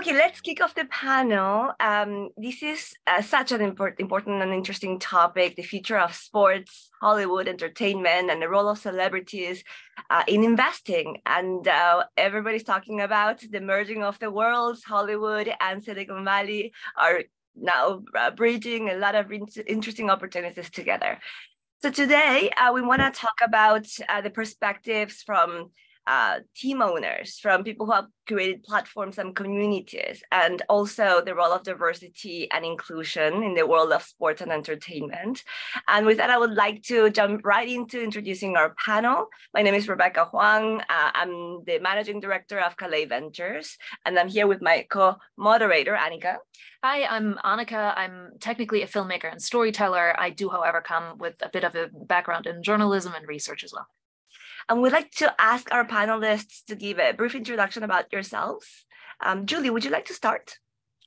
Okay, let's kick off the panel. Um, this is uh, such an import, important and interesting topic the future of sports, Hollywood, entertainment, and the role of celebrities uh, in investing. And uh, everybody's talking about the merging of the worlds. Hollywood and Silicon Valley are now uh, bridging a lot of interesting opportunities together. So today, uh, we want to talk about uh, the perspectives from uh, team owners, from people who have created platforms and communities, and also the role of diversity and inclusion in the world of sports and entertainment. And with that, I would like to jump right into introducing our panel. My name is Rebeca Hwang. Uh, I'm the managing director of Kalei Ventures, and I'm here with my co-moderator, Annika. Hi, I'm Annika. I'm technically a filmmaker and storyteller. I do, however, come with a bit of a background in journalism and research as well. And we'd like to ask our panelists to give a brief introduction about yourselves. Um, Julie, would you like to start?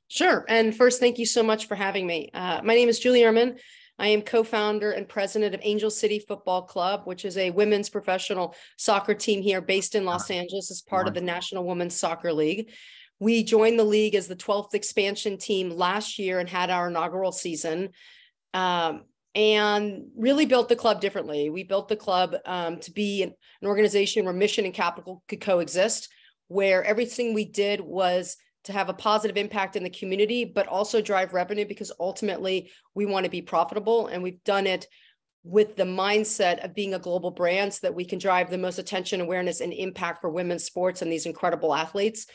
Sure. And first, thank you so much for having me. Uh, my name is Julie Uhrman. I am co-founder and president of Angel City Football Club, which is a women's professional soccer team here based in Los Angeles as part of the National Women's Soccer League. We joined the league as the 12th expansion team last year and had our inaugural season. Um, and really built the club differently. We built the club um, to be an, an organization where mission and capital could coexist, where everything we did was to have a positive impact in the community, but also drive revenue because ultimately we want to be profitable. And we've done it with the mindset of being a global brand so that we can drive the most attention, awareness, and impact for women's sports and these incredible athletes.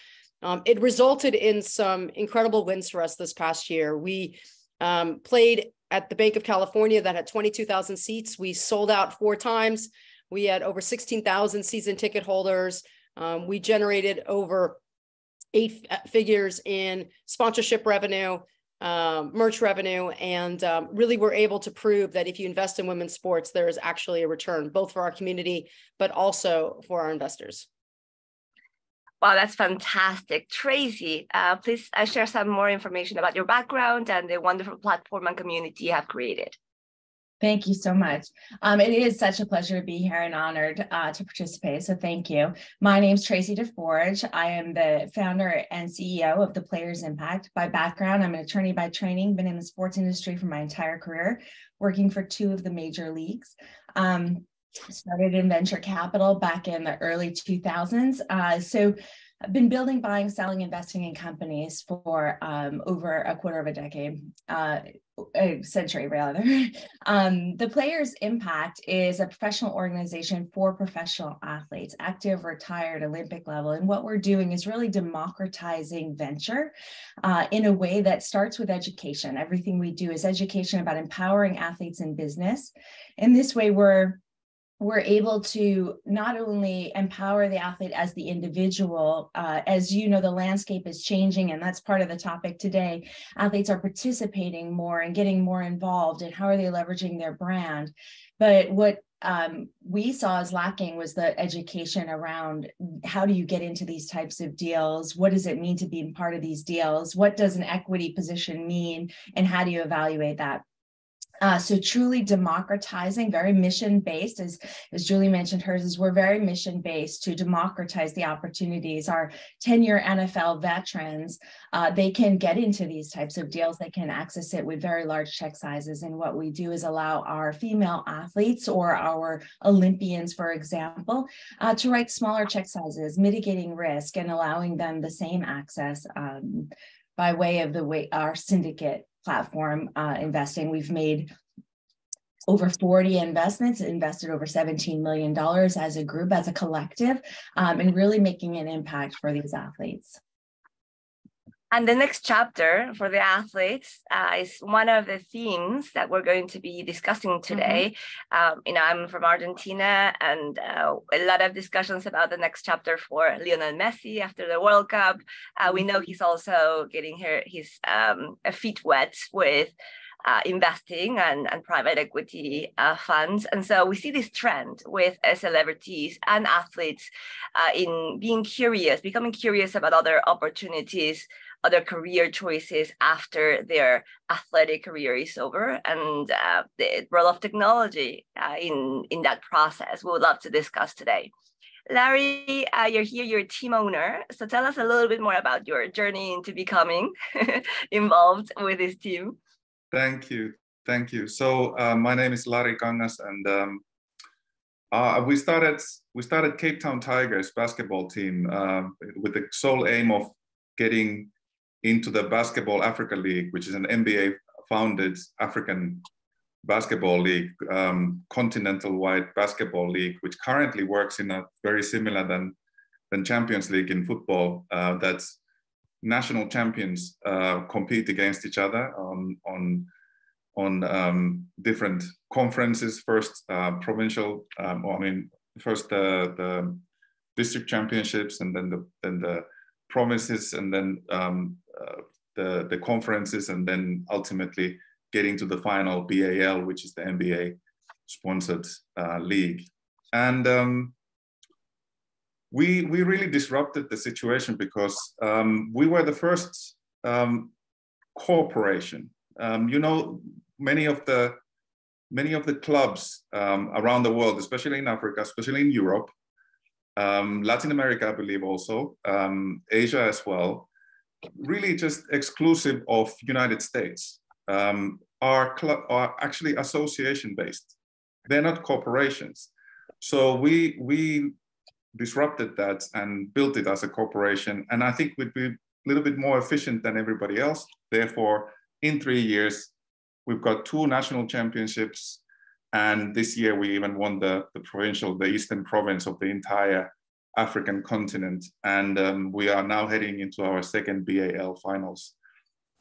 Um, it resulted in some incredible wins for us this past year. We um, played at the Banc of California that had 22,000 seats. We sold out four times. We had over 16,000 season ticket holders. Um, we generated over eight figures in sponsorship revenue, um, merch revenue, and um, really we're able to prove that if you invest in women's sports, there is actually a return, both for our community, but also for our investors. Wow, that's fantastic. Tracy, uh, please uh, share some more information about your background and the wonderful platform and community you have created. Thank you so much. Um, it is such a pleasure to be here and honored uh, to participate. So thank you. My name is Tracy DeForge. I am the founder and CEO of the Players Impact. By background, I'm an attorney by training, been in the sports industry for my entire career, working for two of the major leagues. Um, started in venture capital back in the early 2000s. Uh, so I've been building, buying, selling, investing in companies for um, over a quarter of a decade, uh, a century rather. um, the Players Impact is a professional organization for professional athletes, active, retired, Olympic level. And what we're doing is really democratizing venture uh, in a way that starts with education. Everything we do is education about empowering athletes in business. In this way, we're we're able to not only empower the athlete as the individual, uh, as you know, the landscape is changing, and that's part of the topic today. Athletes are participating more and getting more involved, and how are they leveraging their brand? But what um, we saw as lacking was the education around how do you get into these types of deals? What does it mean to be part of these deals? What does an equity position mean? And how do you evaluate that? Uh, so truly democratizing, very mission based, as, as Julie mentioned hers, is we're very mission based to democratize the opportunities. Our 10 year NFL veterans, uh, they can get into these types of deals. They can access it with very large check sizes. And what we do is allow our female athletes or our Olympians, for example, uh, to write smaller check sizes, mitigating risk and allowing them the same access um, by way of the way our syndicate platform uh, investing. We've made over 40 investments, invested over $17 million as a group, as a collective, um, and really making an impact for these athletes. And the next chapter for the athletes uh, is one of the themes that we're going to be discussing mm-hmm. today. Mm-hmm. Um, you know, I'm from Argentina, and uh, a lot of discussions about the next chapter for Lionel Messi after the World Cup. Uh, we know he's also getting her, his um, feet wet with uh, investing and, and private equity uh, funds. And so we see this trend with uh, celebrities and athletes uh, in being curious, becoming curious about other opportunities other career choices after their athletic career is over and uh, the role of technology uh, in, in that process. We would love to discuss today. Larry, uh, you're here, you're a team owner. So tell us a little bit more about your journey into becoming involved with this team. Thank you. Thank you. So uh, my name is Larry Kangas and um, uh, we started we started Cape Town Tigers basketball team uh, with the sole aim of getting into the Basketball Africa League, which is an NBA founded African basketball league, um, continental-wide basketball league, which currently works in a very similar than than Champions League in football. Uh, that's national champions uh, compete against each other on on on um, different conferences. First uh, provincial, um, I mean, first the, the district championships, and then the then the provinces, and then um, the the conferences, and then ultimately getting to the final BAL, which is the NBA sponsored uh, league. And um, we, we really disrupted the situation because um, we were the first um, corporation. Um, you know, many of the many of the clubs um, around the world, especially in Africa, especially in Europe, um, Latin America, I believe also, Asia as well, really just exclusive of United States um, are, are actually association based. They're not corporations. So we, we disrupted that and built it as a corporation. And I think we'd be a little bit more efficient than everybody else. Therefore, in three years, we've got two national championships. And this year we even won the, the provincial, the Eastern province of the entire African continent. And um, we are now heading into our second BAL finals.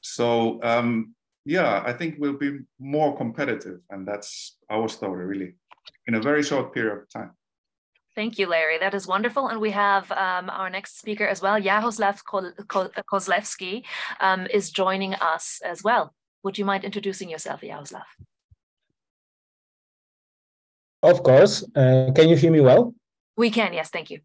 So um, yeah, I think we'll be more competitive. And that's our story, really, in a very short period of time. Thank you, Larry. That is wonderful. And we have um, our next speaker as well, Yaroslav Kozlevsky, um, is joining us as well. Would you mind introducing yourself, Yaroslav? Of course. Uh, can you hear me well? We can, yes, thank you.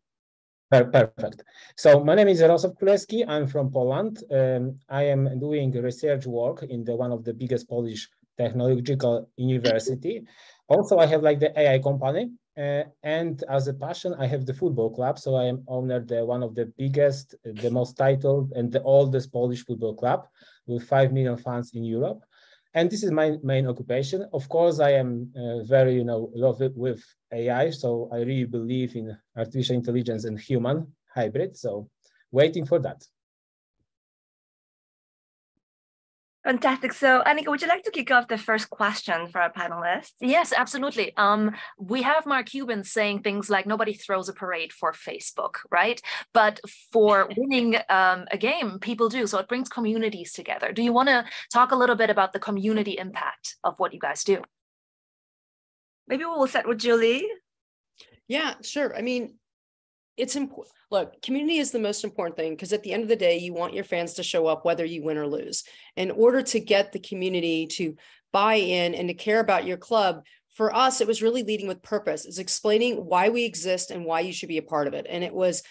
Perfect. So my name is Jarosław Królewski. I'm from Poland. Um, I am doing research work in the one of the biggest Polish technological university. Also, I have like the AI company, uh, and as a passion, I have the football club. So I am owner the one of the biggest, the most titled, and the oldest Polish football club with five million fans in Europe and this is my main occupation. Of course, I am uh, very, you know, love it with AI. So I really believe in artificial intelligence and human hybrid. So waiting for that. Fantastic. So, Annika, would you like to kick off the first question for our panelists? Yes, absolutely. Um, we have Mark Cuban saying things like nobody throws a parade for Facebook, right? But for winning um, a game, people do. So it brings communities together. Do you want to talk a little bit about the community impact of what you guys do? Maybe we'll start with Julie. Yeah, sure. I mean, it's important. Look, community is the most important thing because at the end of the day, you want your fans to show up whether you win or lose. In order to get the community to buy in and to care about your club, for us, it was really leading with purpose. It's explaining why we exist and why you should be a part of it. And it was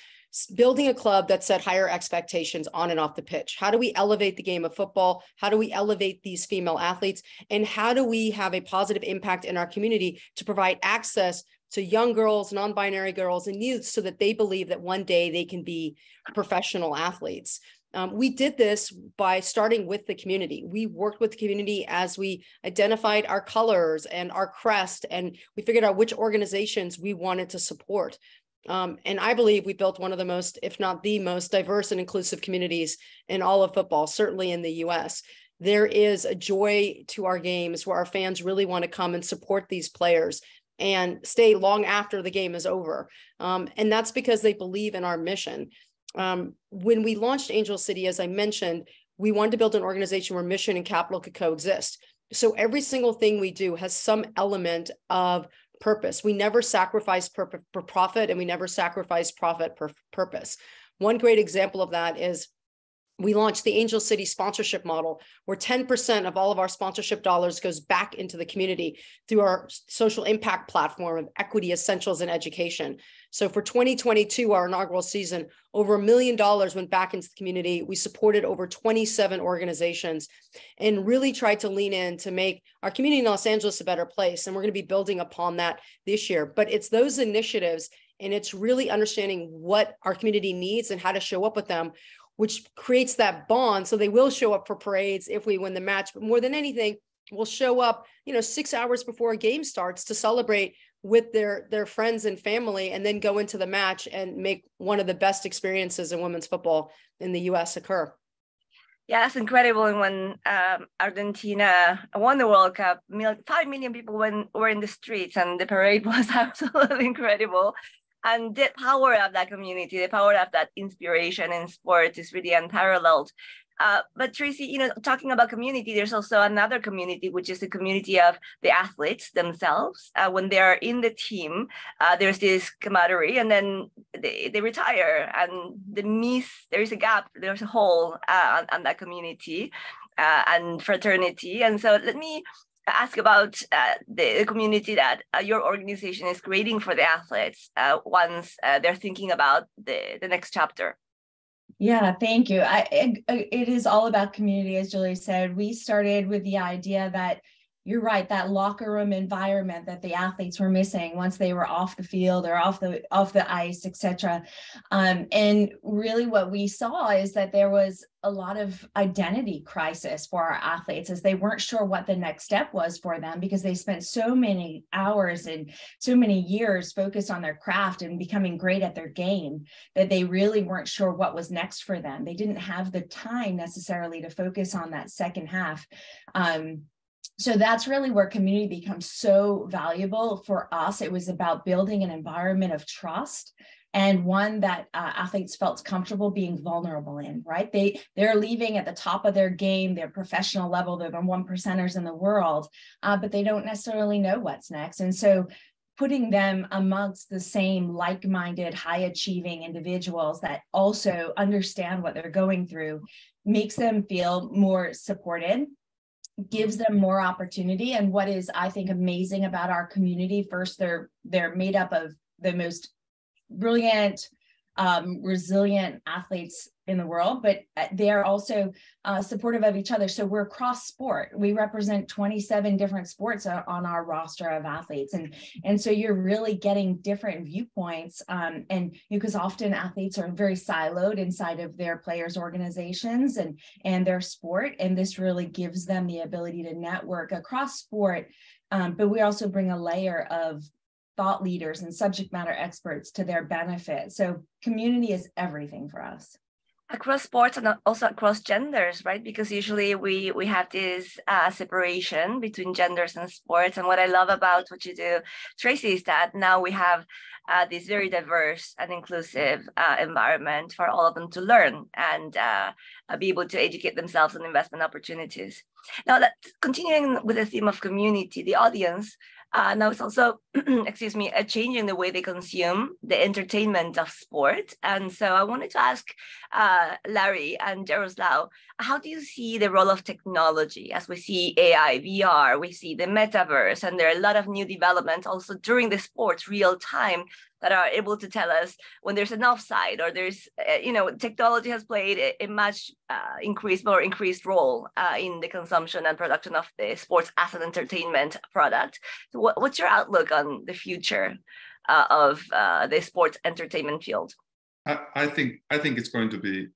building a club that set higher expectations on and off the pitch. How do we elevate the game of football? How do we elevate these female athletes? And how do we have a positive impact in our community to provide access to young girls, non binary girls, and youth so that they believe that one day they can be professional athletes. Um, we did this by starting with the community. We worked with the community as we identified our colors and our crest, and we figured out which organizations we wanted to support. Um, and I believe we built one of the most, if not the most diverse and inclusive communities in all of football, certainly in the US. There is a joy to our games where our fans really want to come and support these players and stay long after the game is over. Um, and that's because they believe in our mission. Um, when we launched Angel City, as I mentioned, we wanted to build an organization where mission and capital could coexist. So every single thing we do has some element of purpose. We never sacrifice pur- for profit and we never sacrifice profit for purpose. One great example of that is we launched the Angel City sponsorship model, where 10% of all of our sponsorship dollars goes back into the community through our social impact platform of equity essentials in education. So for 2022, our inaugural season, over a million dollars went back into the community. We supported over 27 organizations and really tried to lean in to make our community in Los Angeles a better place. And we're going to be building upon that this year. But it's those initiatives and it's really understanding what our community needs and how to show up with them which creates that bond so they will show up for parades if we win the match but more than anything will show up you know 6 hours before a game starts to celebrate with their their friends and family and then go into the match and make one of the best experiences in women's football in the US occur yeah, it's incredible. And when um, Argentina won the World Cup, five million people went, were in the streets, and the parade was absolutely incredible. And the power of that community, the power of that inspiration in sport is really unparalleled. Uh, but Tracy, you know, talking about community, there's also another community, which is the community of the athletes themselves. Uh, when they are in the team, uh, there's this camaraderie, and then they, they retire, and the miss there is a gap, there's a hole uh, on, on, that community uh, and fraternity. And so let me ask about uh, the, community that uh, your organization is creating for the athletes uh, once they're thinking about the, the next chapter. Yeah, thank you. I, it, it is all about community, as Julie said. We started with the idea that you're right that locker room environment that the athletes were missing once they were off the field or off the off the ice etc um, and really what we saw is that there was a lot of identity crisis for our athletes as they weren't sure what the next step was for them because they spent so many hours and so many years focused on their craft and becoming great at their game that they really weren't sure what was next for them. They didn't have the time necessarily to focus on that second half. Um, so that's really where community becomes so valuable for us. It was about building an environment of trust and one that uh, athletes felt comfortable being vulnerable in right? They they're leaving at the top of their game their professional level they're the one percenters in the world uh, but they don't necessarily know what's next. And so putting them amongst the same like-minded high achieving individuals that also understand what they're going through makes them feel more supported gives them more opportunity. And what is i think amazing about our community first they're they're made up of the most brilliant um, resilient athletes in the world, but uh, they are also uh, supportive of each other. So we're cross sport. We represent 27 different sports uh, on our roster of athletes, and and so you're really getting different viewpoints. Um, and because often athletes are very siloed inside of their players' organizations and and their sport, and this really gives them the ability to network across sport. Um, but we also bring a layer of thought leaders and subject matter experts to their benefit. So community is everything for us across sports and also across genders, right? Because usually we we have this uh, separation between genders and sports. And what I love about what you do, Tracy, is that now we have uh, this very diverse and inclusive uh, environment for all of them to learn and uh, be able to educate themselves on investment opportunities. Now, that continuing with the theme of community, the audience uh, now it's also, excuse me, a change in the way they consume the entertainment of sport. And so I wanted to ask uh, Larry and Jaroslav, how do you see the role of technology as we see AI, VR, we see the metaverse, and there are a lot of new developments also during the sports real time that are able to tell us when there's an offside or there's, uh, you know, technology has played a, a much uh, increased, more increased role uh, in the consumption and production of the sports as an entertainment product. So what, what's your outlook on the future uh, of uh, the sports entertainment field? I, I, think I think it's going to be,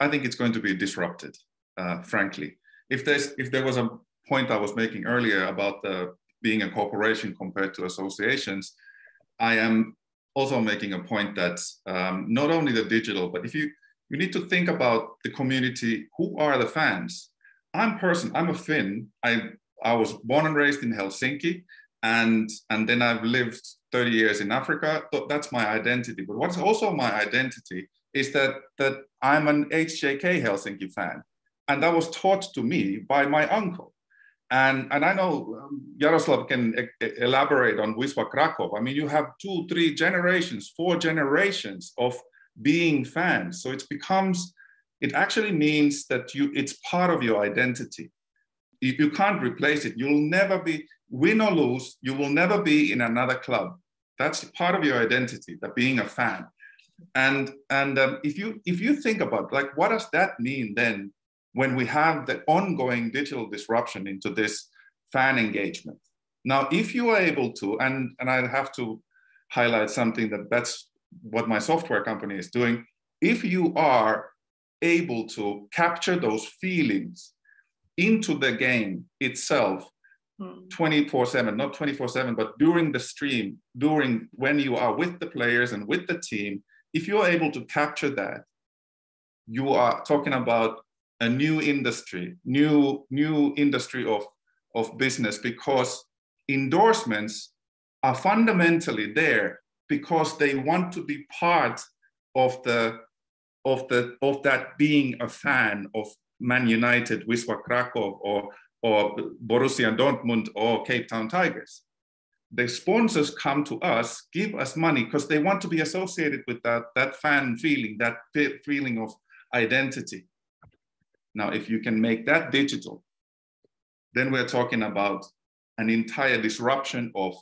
I think it's going to be disrupted. Uh, frankly, if there's if there was a point I was making earlier about the being a corporation compared to associations, I am also making a point that um, not only the digital, but if you you need to think about the community. Who are the fans? I'm person. I'm a Finn. I I was born and raised in Helsinki, and and then I've lived 30 years in Africa. That's my identity. But what's also my identity is that that I'm an HJK Helsinki fan, and that was taught to me by my uncle. And, and I know um, Jaroslav can e elaborate on Wisła Krakow. I mean, you have two, three generations, four generations of being fans. So it becomes, it actually means that you, it's part of your identity. You, you can't replace it. You'll never be, win or lose, you will never be in another club. That's part of your identity, that being a fan. And, and um, if, you, if you think about like, what does that mean then when we have the ongoing digital disruption into this fan engagement. Now, if you are able to, and, and I have to highlight something that that's what my software company is doing. If you are able to capture those feelings into the game itself hmm. 24 7 not 24 7 but during the stream during when you are with the players and with the team if you're able to capture that you are talking about a new industry new new industry of of business because endorsements are fundamentally there because they want to be part of the of the of that being a fan of Man United, Wisła Krakow, or or Borussia Dortmund or Cape Town Tigers. The sponsors come to us, give us money because they want to be associated with that, that fan feeling, that feeling of identity. Now, if you can make that digital, then we're talking about an entire disruption of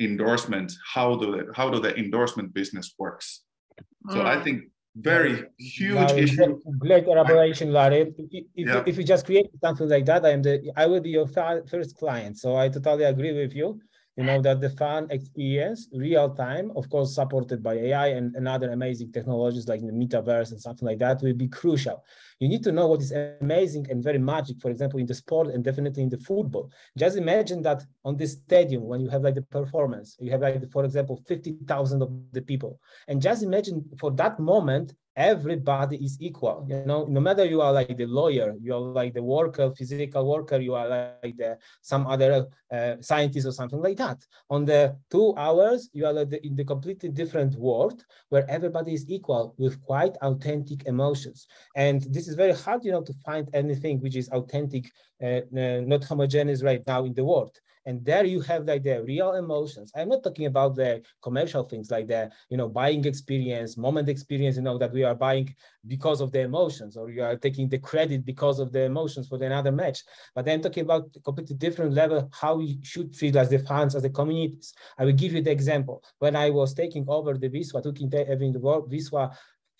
endorsement, how do the, how do the endorsement business works. So mm. I think very huge issue. Great elaboration, Larry. If, yeah. if you just create something like that, I'm the I will be your first client. So I totally agree with you you know that the fan experience real time of course supported by ai and, and other amazing technologies like the metaverse and something like that will be crucial. You need to know what is amazing and very magic for example in the sport and definitely in the football. Just imagine that on this stadium when you have like the performance you have like for example 50000 of the people. And just imagine for that moment everybody is equal you know? No matter you are like the lawyer you are like the worker physical worker you are like the some other uh, scientist or something like that. On the two hours you are like the, in the completely different world where everybody is equal with quite authentic emotions. And this is very hard you know to find anything which is authentic uh, uh, not homogeneous right now in the world and there you have like the real emotions. I'm not talking about the commercial things like the you know buying experience moment experience you know that we are buying because of the emotions or you are taking the credit because of the emotions for another match. But i'm talking about a completely different level how we should feel as the fans as the communities. I will give you the example. When i was taking over the Wisła took in the world Wisła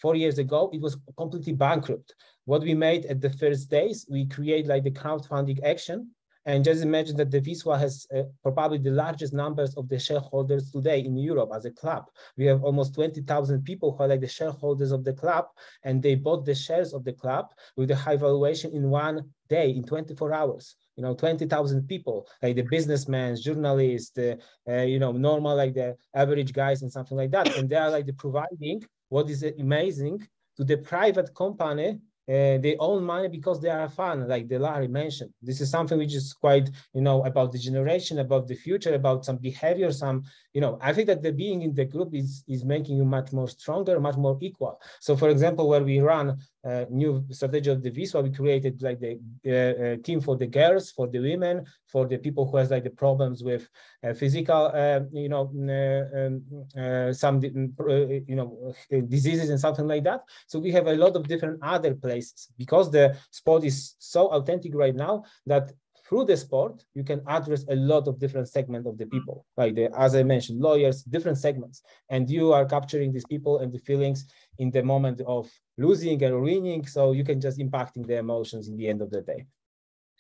four years ago, it was completely bankrupt. What we made at the first days, we create like the crowdfunding action and just imagine that the Wisła has uh, probably the largest numbers of the shareholders today in Europe as a club. We have almost 20,000 people who are like the shareholders of the club, and they bought the shares of the club with a high valuation in one day, in 24 hours. You know, 20,000 people, like the businessmen, journalists, uh, you know, normal, like the average guys and something like that. And they are like the providing what is amazing to the private company uh, they own money because they are fun, like the Larry mentioned. This is something which is quite, you know, about the generation, about the future, about some behavior, some, you know, I think that the being in the group is is making you much more stronger, much more equal. So, for example, where we run a new strategy of the Wisła. we created like the uh, uh, team for the girls, for the women, for the people who has like the problems with uh, physical, uh, you know, uh, um, uh, some, you know, diseases and something like that. So we have a lot of different other places because the sport is so authentic right now that through the sport, you can address a lot of different segments of the people, like the, as I mentioned, lawyers, different segments, and you are capturing these people and the feelings in the moment of losing and winning, so you can just impacting the emotions in the end of the day.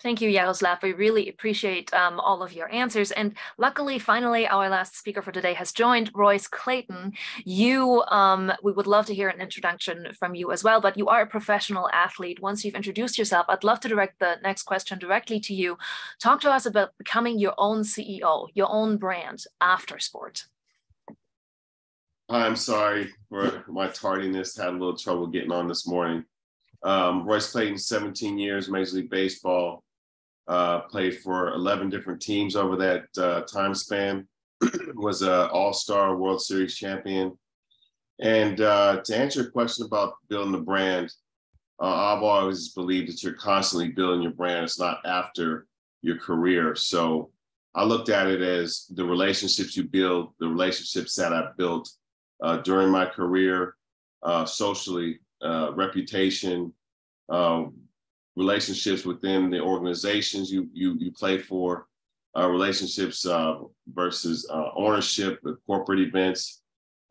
Thank you, Yaroslav. We really appreciate um, all of your answers. And luckily, finally, our last speaker for today has joined, Royce Clayton. You, um, we would love to hear an introduction from you as well, but you are a professional athlete. Once you've introduced yourself, I'd love to direct the next question directly to you. Talk to us about becoming your own CEO, your own brand after sport. I'm sorry for my tardiness. Had a little trouble getting on this morning. Um, Royce Clayton, 17 years, Major League Baseball uh, played for 11 different teams over that uh, time span, was an all-star World Series champion. And uh, to answer your question about building the brand, uh, I've always believed that you're constantly building your brand. It's not after your career. So I looked at it as the relationships you build, the relationships that I built uh, during my career, uh, socially, reputation, relationships within the organizations you you you play for, uh, relationships uh, versus uh, ownership, corporate events.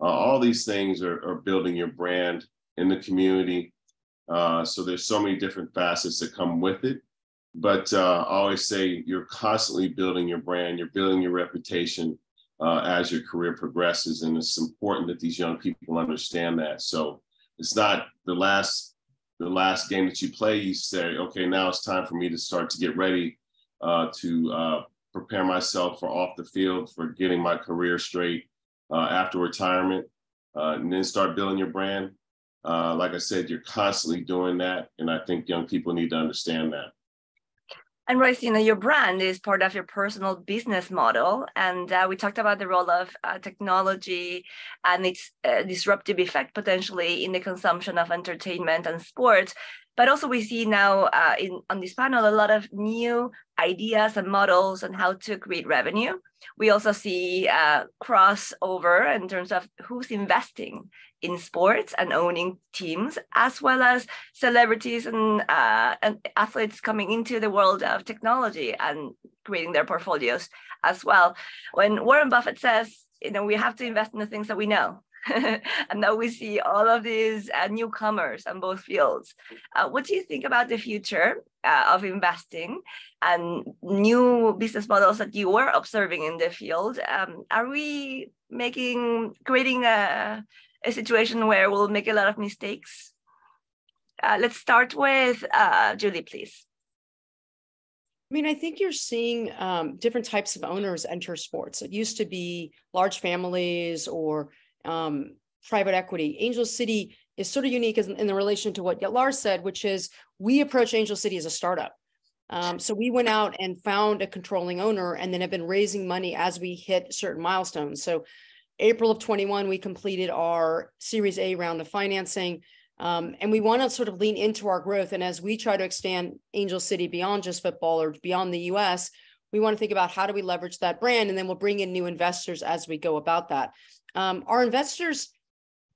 Uh, all these things are, are, building your brand in the community. Uh, so there's so many different facets that come with it. But uh, I always say you're constantly building your brand, you're building your reputation, as your career progresses. And it's important that these young people understand that. So it's not the last the last game that you play, you say, okay, now it's time for me to start to get ready uh, to uh, prepare myself for off the field, for getting my career straight uh, after retirement, uh, and then start building your brand. Uh, like I said, you're constantly doing that. And I think young people need to understand that. And Royce, you know, your brand is part of your personal business model. And uh, we talked about the role of uh, technology and its uh, disruptive effect potentially in the consumption of entertainment and sports. But also we see now uh, in on this panel a lot of new ideas and models on how to create revenue. We also see uh, crossover in terms of who's investing in sports and owning teams, as well as celebrities and, uh, and athletes coming into the world of technology and creating their portfolios as well. When Warren Buffett says, you know, we have to invest in the things that we know. and now we see all of these uh, newcomers on both fields. Uh, what do you think about the future uh, of investing and new business models that you were observing in the field? Um, are we making creating a a situation where we'll make a lot of mistakes. Uh, let's start with uh, Julie, please. I mean, I think you're seeing um, different types of owners enter sports. It used to be large families or um, private equity. Angel City is sort of unique in, in the relation to what Lars said, which is we approach Angel City as a startup. Um, so we went out and found a controlling owner and then have been raising money as we hit certain milestones. So April of 21, we completed our Series A round of financing. Um, and we want to sort of lean into our growth. And as we try to expand Angel City beyond just football or beyond the US, we want to think about how do we leverage that brand and then we'll bring in new investors as we go about that. Um, our investors,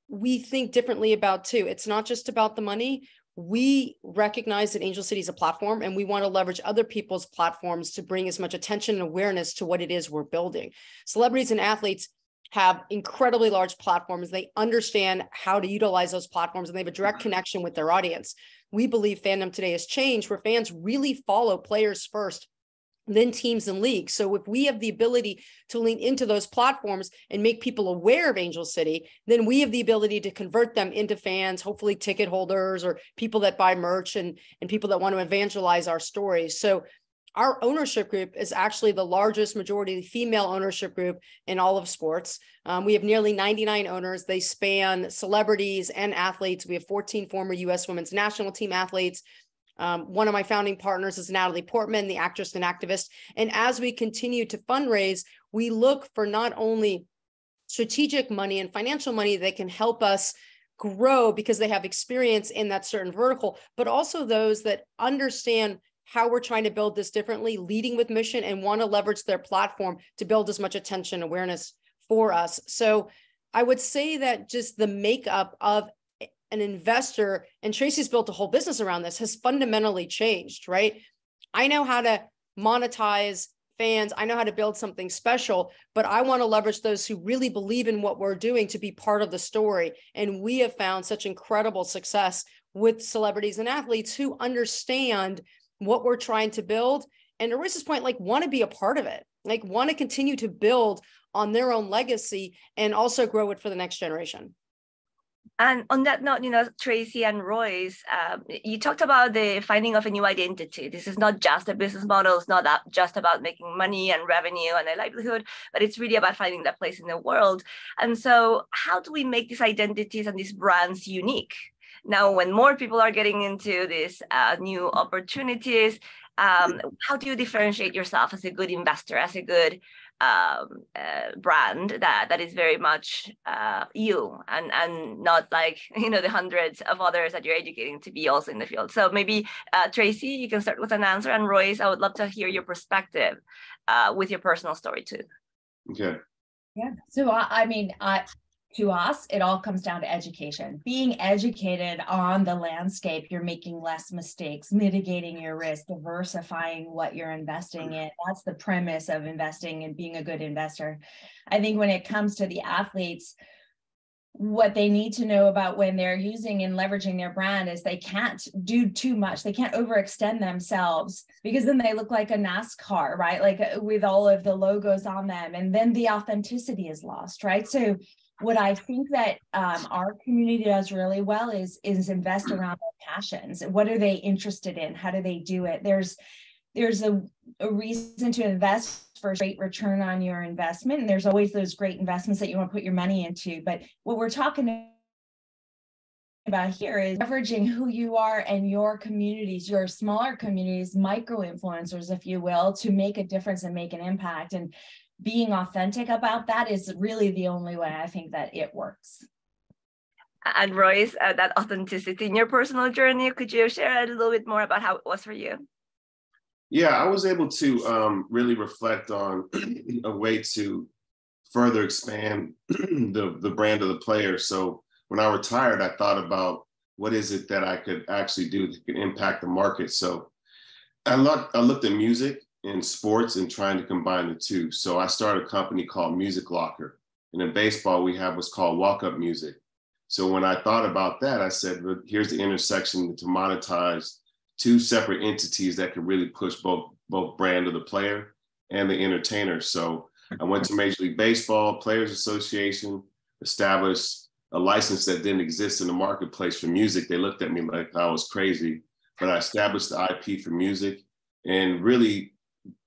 we think differently about too. It's not just about the money. We recognize that Angel City is a platform and we want to leverage other people's platforms to bring as much attention and awareness to what it is we're building. Celebrities and athletes have incredibly large platforms. They understand how to utilize those platforms and they have a direct connection with their audience. We believe fandom today has changed where fans really follow players first then teams and leagues. So if we have the ability to lean into those platforms and make people aware of Angel City, then we have the ability to convert them into fans, hopefully ticket holders or people that buy merch and, and people that want to evangelize our stories. So our ownership group is actually the largest majority female ownership group in all of sports. Um, we have nearly 99 owners. They span celebrities and athletes. We have 14 former U.S. women's national team athletes. Um, one of my founding partners is Natalie Portman, the actress and activist. And as we continue to fundraise, we look for not only strategic money and financial money that can help us grow because they have experience in that certain vertical, but also those that understand how we're trying to build this differently, leading with mission, and want to leverage their platform to build as much attention awareness for us. So I would say that just the makeup of an investor, and Tracy's built a whole business around this, has fundamentally changed, right? I know how to monetize fans. I know how to build something special, but I want to leverage those who really believe in what we're doing to be part of the story. And we have found such incredible success with celebrities and athletes who understand what we're trying to build and to Royce's point, like want to be a part of it, like want to continue to build on their own legacy and also grow it for the next generation. And on that note, you know, Tracy and Royce, um, you talked about the finding of a new identity. This is not just a business model. It's not just about making money and revenue and a livelihood, but it's really about finding that place in the world. And so, how do we make these identities and these brands unique? Now, when more people are getting into these uh, new opportunities, um, how do you differentiate yourself as a good investor, as a good um, uh, brand that that is very much uh, you and and not like you know the hundreds of others that you're educating to be also in the field. So maybe uh, Tracy, you can start with an answer, and Royce, I would love to hear your perspective uh, with your personal story too. Okay. Yeah. So I, I mean, I to us, it all comes down to education. Being educated on the landscape, you're making less mistakes, mitigating your risk, diversifying what you're investing in. That's the premise of investing and being a good investor. I think when it comes to the athletes, what they need to know about when they're using and leveraging their brand is they can't do too much. They can't overextend themselves because then they look like a NASCAR, right? Like uh, with all of the logos on them, and then the authenticity is lost, right? So what I think that um, our community does really well is is invest around their passions. What are they interested in? How do they do it? There's there's a, a reason to invest for a great return on your investment. And there's always those great investments that you want to put your money into. But what we're talking about here is leveraging who you are and your communities, your smaller communities, micro influencers, if you will, to make a difference and make an impact. And being authentic about that is really the only way I think that it works. And Royce, uh, that authenticity in your personal journey, could you share a little bit more about how it was for you? Yeah, I was able to um, really reflect on a way to further expand the, the brand of the player. So when I retired, I thought about what is it that I could actually do that could impact the market. So I looked, I looked at music and sports and trying to combine the two. So I started a company called Music Locker. And in baseball, we have what's called walk up music. So when I thought about that, I said, well, here's the intersection to monetize two separate entities that could really push both both brand of the player and the entertainer. So I went to Major League Baseball Players Association, established a license that didn't exist in the marketplace for music. They looked at me like I was crazy, but I established the IP for music and really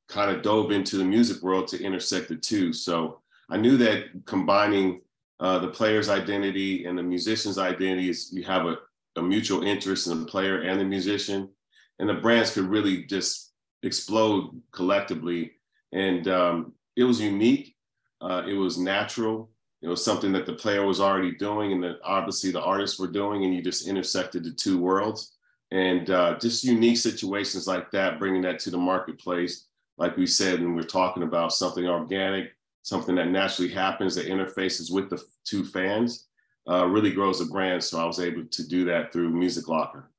kind of dove into the music world to intersect the two. So I knew that combining uh, the player's identity and the musician's identity is you have a, a mutual interest in the player and the musician and the brands could really just explode collectively. And um, it was unique. Uh, it was natural. It was something that the player was already doing, and that obviously the artists were doing, and you just intersected the two worlds. And uh, just unique situations like that, bringing that to the marketplace, like we said, when we're talking about something organic, something that naturally happens that interfaces with the two fans, uh, really grows a brand. So I was able to do that through Music Locker.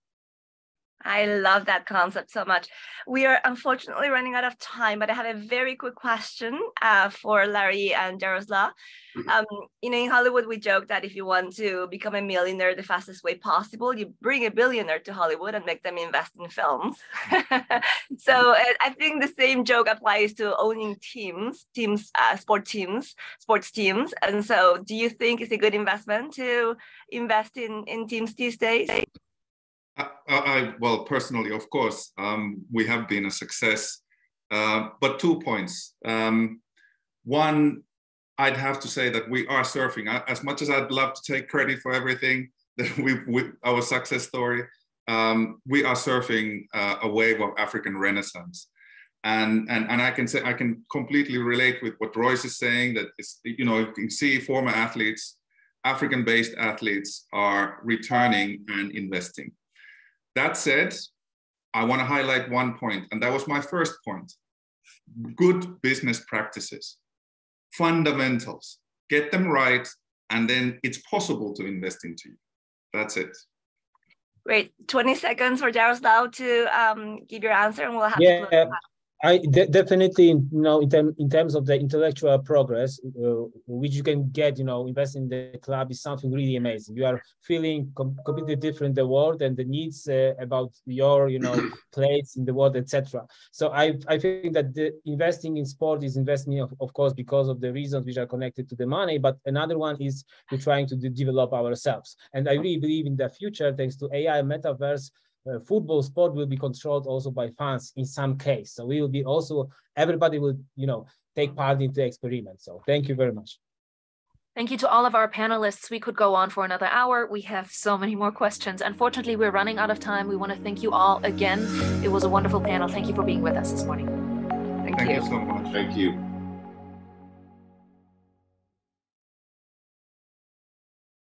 I love that concept so much. We are unfortunately running out of time, but I have a very quick question uh, for Larry and Jaroslav. Mm-hmm. Um, you know, in Hollywood, we joke that if you want to become a millionaire the fastest way possible, you bring a billionaire to Hollywood and make them invest in films. so uh, I think the same joke applies to owning teams, teams, uh, sport teams, sports teams. And so, do you think it's a good investment to invest in in teams these days? I, I, well, personally, of course, um, we have been a success. Uh, but two points. Um, one, I'd have to say that we are surfing. As much as I'd love to take credit for everything that we, our success story, um, we are surfing uh, a wave of African Renaissance. And, and, and I can say I can completely relate with what Royce is saying that you know you can see former athletes, African-based athletes are returning and investing. That said, I want to highlight one point, and that was my first point. Good business practices, fundamentals, get them right, and then it's possible to invest into you. That's it. Great. 20 seconds for Jaroslav to um, give your answer, and we'll have yeah, to I de definitely, you know, in, term, in terms of the intellectual progress, uh, which you can get, you know, investing in the club is something really amazing. You are feeling com completely different the world and the needs uh, about your, you know, place in the world, etc. So I, I think that the investing in sport is investing, of, of course, because of the reasons which are connected to the money. But another one is we're trying to develop ourselves. And I really believe in the future, thanks to AI, metaverse, uh, football sport will be controlled also by fans in some case. So we will be also, everybody will, you know, take part in the experiment. So thank you very much. Thank you to all of our panelists. We could go on for another hour. We have so many more questions. Unfortunately, we're running out of time. We want to thank you all again. It was a wonderful panel. Thank you for being with us this morning. Thank, thank you. you so much. Thank you.